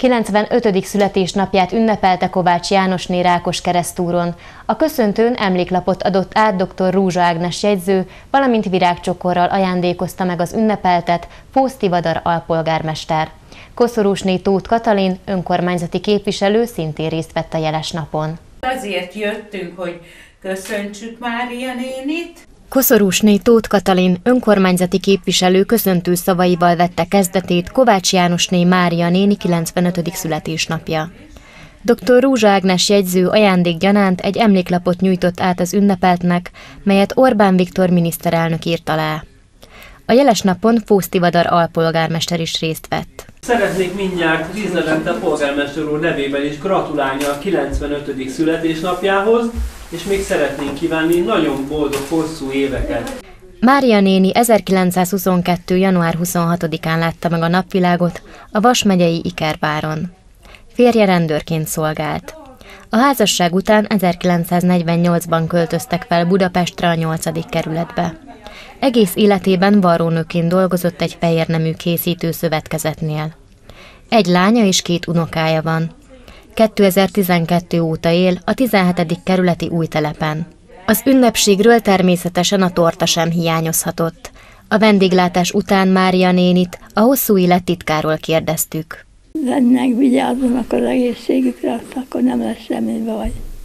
95. születésnapját ünnepelte Kovács Jánosné Rákos keresztúron. A köszöntőn emléklapot adott át dr. Rúzsa Ágnes jegyző, valamint virágcsokorral ajándékozta meg az ünnepeltet Fószti Vadar alpolgármester. Koszorúsné Tóth Katalin, önkormányzati képviselő szintén részt vett a jeles napon. Azért jöttünk, hogy köszöntsük Mária nénit, Koszorúsné Tóth Katalin önkormányzati képviselő köszöntő szavaival vette kezdetét Kovács Jánosné Mária néni 95. születésnapja. Dr. Rúzsa Ágnes jegyző ajándék gyanánt egy emléklapot nyújtott át az ünnepeltnek, melyet Orbán Viktor miniszterelnök írt alá. A jeles napon Fósztivadar alpolgármester is részt vett. Szeretnék mindjárt Vízlevente polgármester úr nevében is gratulálni a 95. születésnapjához, és még szeretnénk kívánni nagyon boldog, hosszú éveket. Mária néni 1922. január 26-án látta meg a napvilágot a Vas megyei Ikerbáron. Férje rendőrként szolgált. A házasság után 1948-ban költöztek fel Budapestre a 8. kerületbe. Egész életében varrónőként dolgozott egy fehérnemű készítő szövetkezetnél. Egy lánya és két unokája van. 2012 óta él a 17. kerületi új telepen. Az ünnepségről természetesen a torta sem hiányozhatott. A vendéglátás után Mária nénit a hosszú élet titkáról kérdeztük. Lennek vigyázzanak az egészségükre, akkor nem lesz semmi baj.